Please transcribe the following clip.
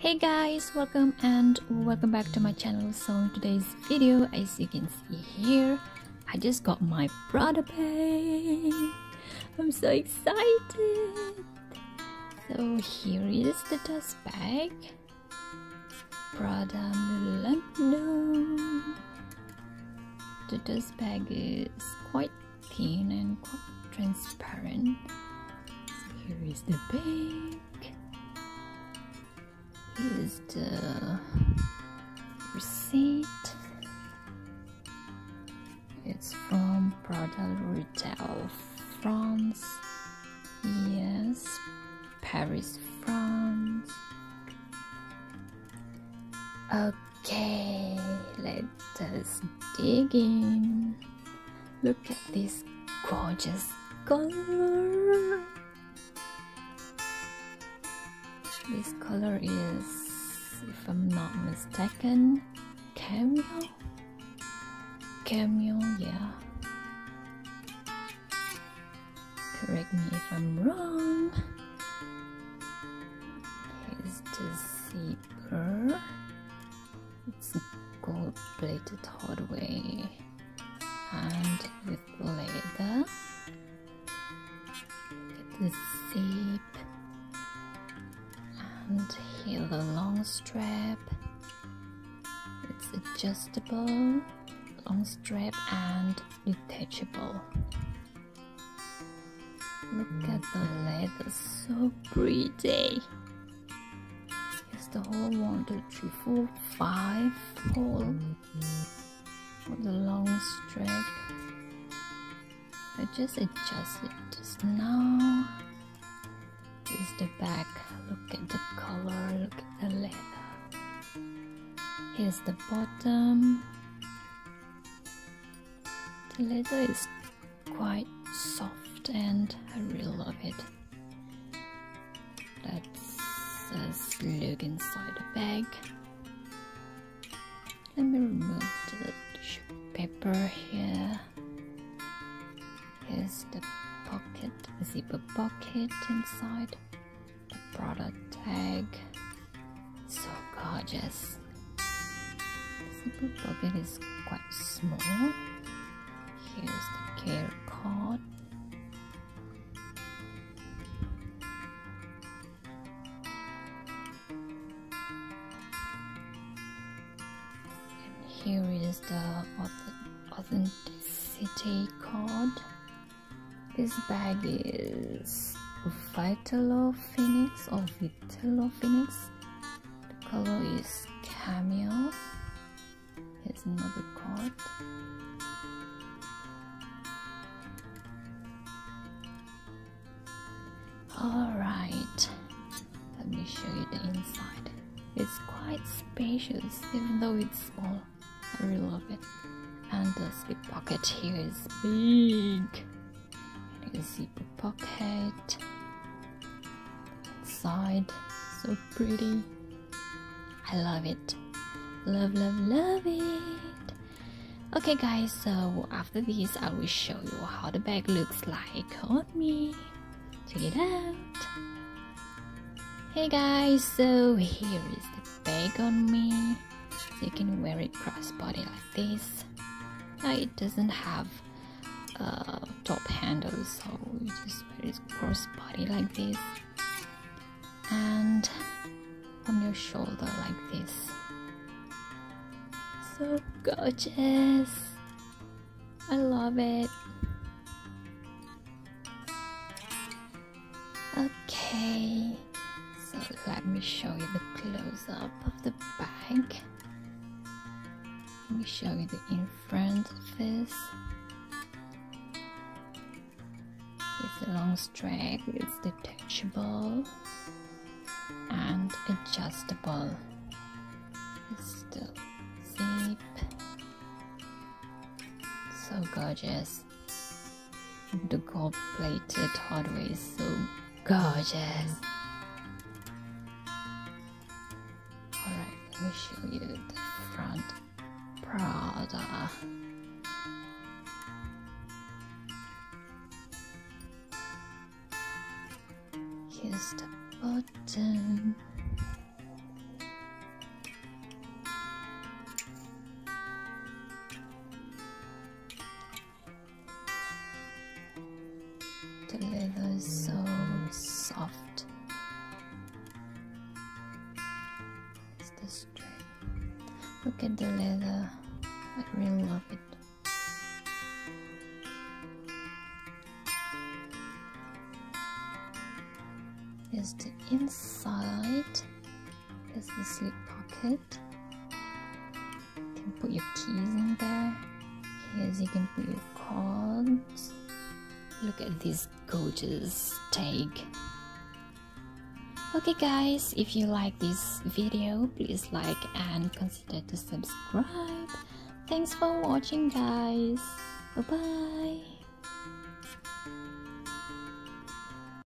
Hey guys, welcome and welcome back to my channel. So in today's video, as you can see here, I just got my Prada bag. I'm so excited. So here is the dust bag. Prada Milano. The dust bag is quite thin and quite transparent. So here is the bag is the receipt. It's from Prada Retail France. Yes, Paris, France. Okay, let us dig in. Look at this gorgeous color. This color is, if I'm not mistaken, cameo. Cameo, yeah. Correct me if I'm wrong. Here's the zipper. It's gold-plated hardware and with leather. Zip and here the long strap. It's adjustable long strap and detachable. Look at the leather so pretty. Here's the whole one two three four five hole for the long strap. I just adjusted just now is the back. Look at the color. Look at the leather. Here's the bottom. The leather is quite soft and I really love it. That's a uh, look inside the bag. Let me remove the tissue paper zipper pocket inside. The product tag. So gorgeous. Zipper pocket is quite small. Here's the care card. And here is the authenticity card this bag is Vitello Phenix or Vitello Phenix. The color is cameo. Here's another card. Alright, let me show you the inside. It's quite spacious even though it's small. I really love it. And the slip pocket here is big a zipper pocket. Inside so pretty. I love it. Love love love it. Okay guys so after this i will show you how the bag looks like on me. Check it out. Hey guys so here is the bag on me. So you can wear it crossbody like this. Now it doesn't have uh, top handle so you just wear it cross body like this. And on your shoulder like this. So gorgeous. I love it. Okay. So let me show you the close-up of the bag. Let me show you the in front of this A long strap, it's detachable and adjustable. It's the zip. So gorgeous. The gold plated hardware is so gorgeous. Alright, let me show you the front Prada. kiss the button. The leather is so soft. It's the string. Look at the leather. I really love it. There's the inside. There's the slip pocket. You can put your keys in there. Here's you can put your cards. Look at this gorgeous tag. Okay guys, if you like this video, please like and consider to subscribe. Thanks for watching guys. Bye bye.